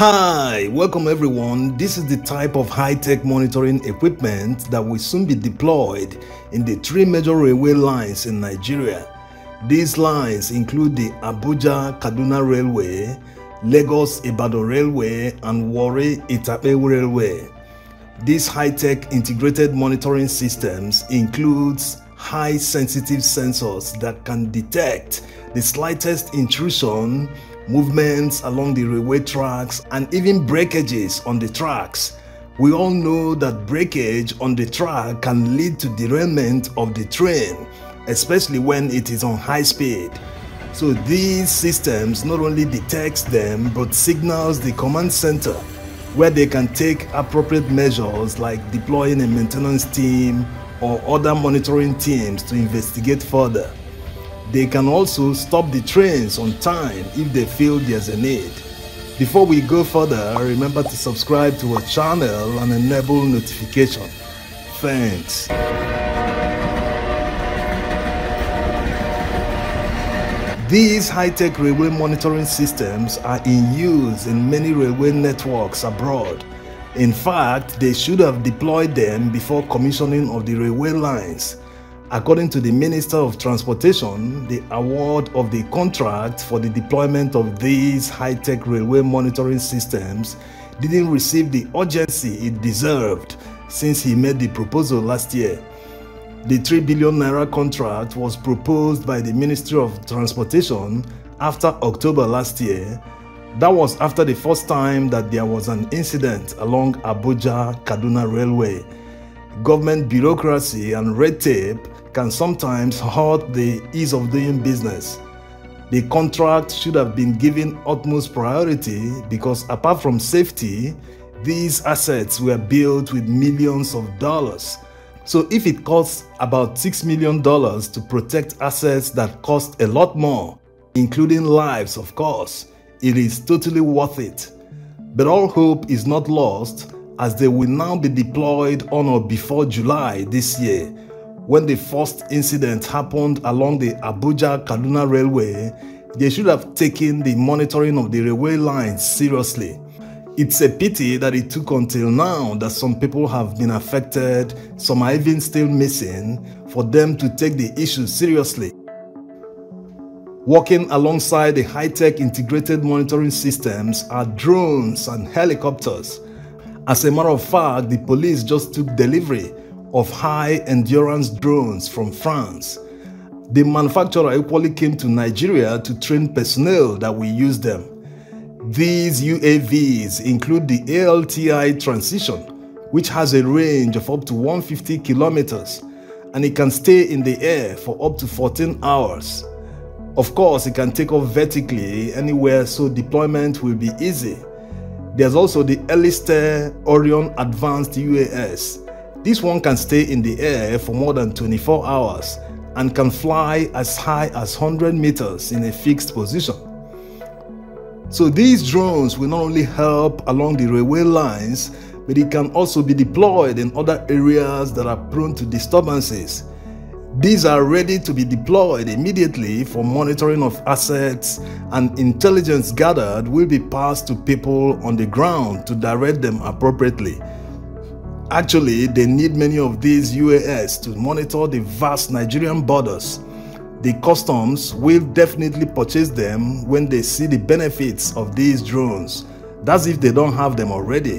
Hi, welcome everyone. This is the type of high-tech monitoring equipment that will soon be deployed in the three major railway lines in Nigeria. These lines include the Abuja-Kaduna Railway, Lagos-Ibadan Railway and Warri-Itakpe Railway. These high-tech integrated monitoring systems includes high-sensitive sensors that can detect the slightest intrusion movements along the railway tracks, and even breakages on the tracks. We all know that breakage on the track can lead to derailment of the train, especially when it is on high speed. So these systems not only detects them but signals the command center where they can take appropriate measures like deploying a maintenance team or other monitoring teams to investigate further. They can also stop the trains on time if they feel there's a need. Before we go further, remember to subscribe to our channel and enable notification. Thanks. These high-tech railway monitoring systems are in use in many railway networks abroad. In fact, they should have deployed them before commissioning of the railway lines According to the Minister of Transportation, the award of the contract for the deployment of these high-tech railway monitoring systems didn't receive the urgency it deserved since he made the proposal last year. The 3 billion naira contract was proposed by the Ministry of Transportation after October last year. That was after the first time that there was an incident along Abuja Kaduna Railway. Government bureaucracy and red tape can sometimes hurt the ease of doing business. The contract should have been given utmost priority because apart from safety, these assets were built with millions of dollars. So if it costs about $6 million to protect assets that cost a lot more, including lives of course, it is totally worth it. But all hope is not lost as they will now be deployed on or before July this year when the first incident happened along the Abuja Kaduna Railway, they should have taken the monitoring of the railway lines seriously. It's a pity that it took until now that some people have been affected, some are even still missing, for them to take the issue seriously. Working alongside the high-tech integrated monitoring systems are drones and helicopters. As a matter of fact, the police just took delivery of high endurance drones from France. The manufacturer equally came to Nigeria to train personnel that will use them. These UAVs include the ALTI Transition, which has a range of up to 150 kilometers and it can stay in the air for up to 14 hours. Of course, it can take off vertically anywhere so deployment will be easy. There's also the Elistair Orion Advanced UAS, this one can stay in the air for more than 24 hours and can fly as high as 100 meters in a fixed position. So these drones will not only help along the railway lines, but it can also be deployed in other areas that are prone to disturbances. These are ready to be deployed immediately for monitoring of assets and intelligence gathered will be passed to people on the ground to direct them appropriately. Actually, they need many of these UAS to monitor the vast Nigerian borders. The customs will definitely purchase them when they see the benefits of these drones. That's if they don't have them already.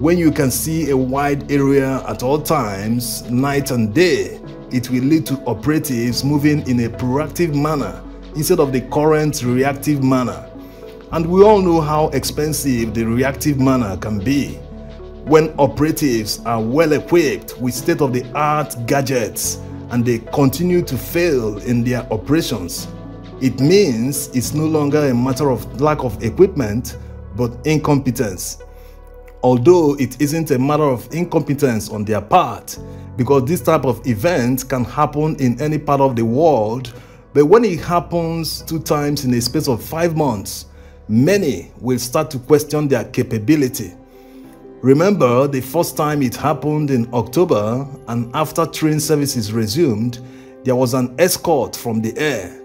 When you can see a wide area at all times, night and day, it will lead to operatives moving in a proactive manner instead of the current reactive manner. And we all know how expensive the reactive manner can be when operatives are well equipped with state-of-the-art gadgets and they continue to fail in their operations, it means it's no longer a matter of lack of equipment but incompetence. Although it isn't a matter of incompetence on their part, because this type of event can happen in any part of the world, but when it happens two times in a space of five months, many will start to question their capability. Remember the first time it happened in October and after train services resumed, there was an escort from the air.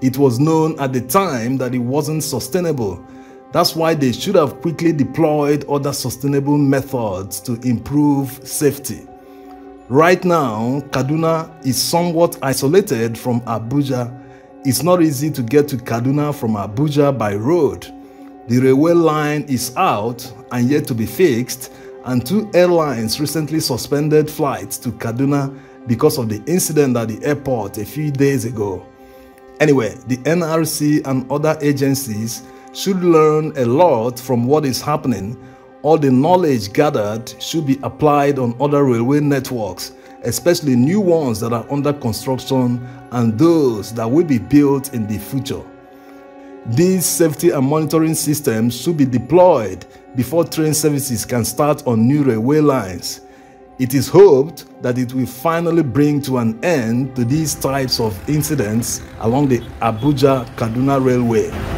It was known at the time that it wasn't sustainable. That's why they should have quickly deployed other sustainable methods to improve safety. Right now, Kaduna is somewhat isolated from Abuja. It's not easy to get to Kaduna from Abuja by road. The railway line is out and yet to be fixed, and two airlines recently suspended flights to Kaduna because of the incident at the airport a few days ago. Anyway, the NRC and other agencies should learn a lot from what is happening. All the knowledge gathered should be applied on other railway networks, especially new ones that are under construction and those that will be built in the future. These safety and monitoring systems should be deployed before train services can start on new railway lines. It is hoped that it will finally bring to an end to these types of incidents along the Abuja Kaduna Railway.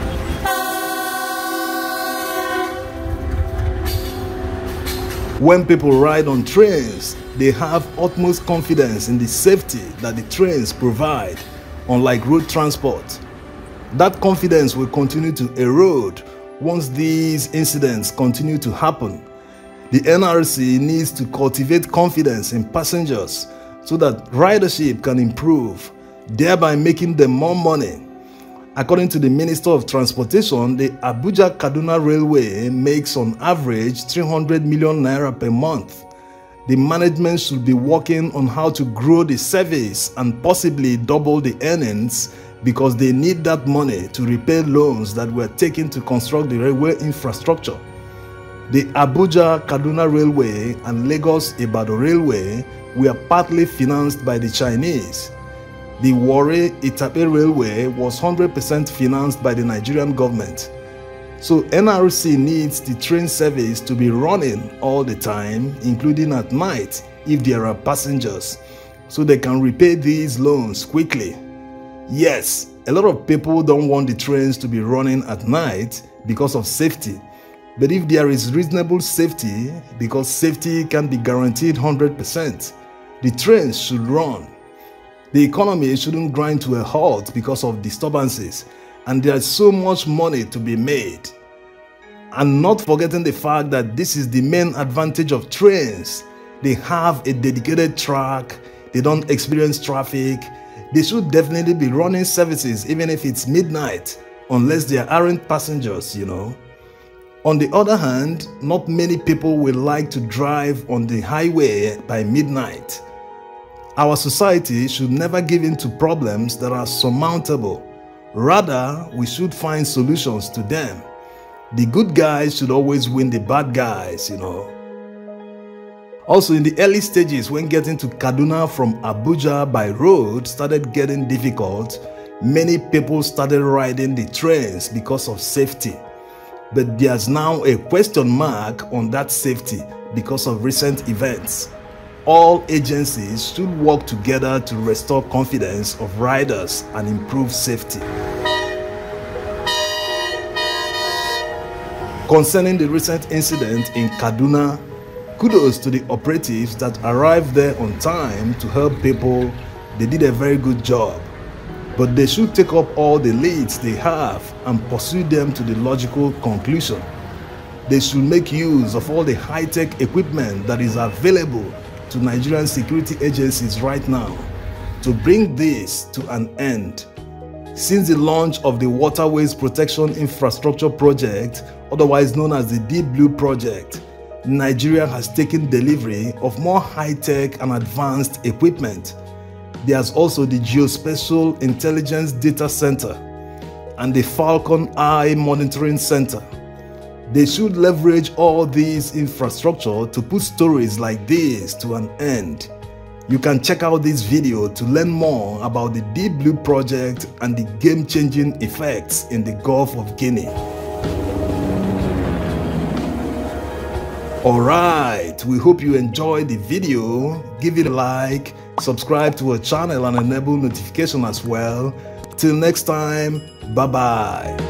When people ride on trains, they have utmost confidence in the safety that the trains provide, unlike road transport. That confidence will continue to erode once these incidents continue to happen. The NRC needs to cultivate confidence in passengers so that ridership can improve, thereby making them more money According to the Minister of Transportation, the Abuja Kaduna Railway makes on average 300 million naira per month. The management should be working on how to grow the service and possibly double the earnings because they need that money to repay loans that were taken to construct the railway infrastructure. The Abuja Kaduna Railway and Lagos Ibadan Railway were partly financed by the Chinese. The Warri Itakpe Railway was 100% financed by the Nigerian government. So NRC needs the train service to be running all the time, including at night if there are passengers, so they can repay these loans quickly. Yes, a lot of people don't want the trains to be running at night because of safety. But if there is reasonable safety, because safety can be guaranteed 100%, the trains should run the economy shouldn't grind to a halt because of disturbances, and there's so much money to be made. And not forgetting the fact that this is the main advantage of trains. They have a dedicated track, they don't experience traffic. They should definitely be running services even if it's midnight, unless there aren't passengers, you know. On the other hand, not many people will like to drive on the highway by midnight. Our society should never give in to problems that are surmountable. Rather, we should find solutions to them. The good guys should always win the bad guys, you know. Also, in the early stages, when getting to Kaduna from Abuja by road started getting difficult, many people started riding the trains because of safety. But there's now a question mark on that safety because of recent events all agencies should work together to restore confidence of riders and improve safety. Concerning the recent incident in Kaduna, kudos to the operatives that arrived there on time to help people. They did a very good job. But they should take up all the leads they have and pursue them to the logical conclusion. They should make use of all the high-tech equipment that is available to Nigerian security agencies right now to bring this to an end. Since the launch of the Waterways Protection Infrastructure Project, otherwise known as the Deep Blue Project, Nigeria has taken delivery of more high-tech and advanced equipment. There's also the Geospatial Intelligence Data Center and the Falcon Eye Monitoring Center they should leverage all these infrastructure to put stories like this to an end. You can check out this video to learn more about the Deep Blue project and the game-changing effects in the Gulf of Guinea. Alright, we hope you enjoyed the video. Give it a like, subscribe to our channel and enable notification as well. Till next time, bye bye.